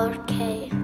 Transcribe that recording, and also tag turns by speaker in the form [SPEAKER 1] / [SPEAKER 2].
[SPEAKER 1] Okay.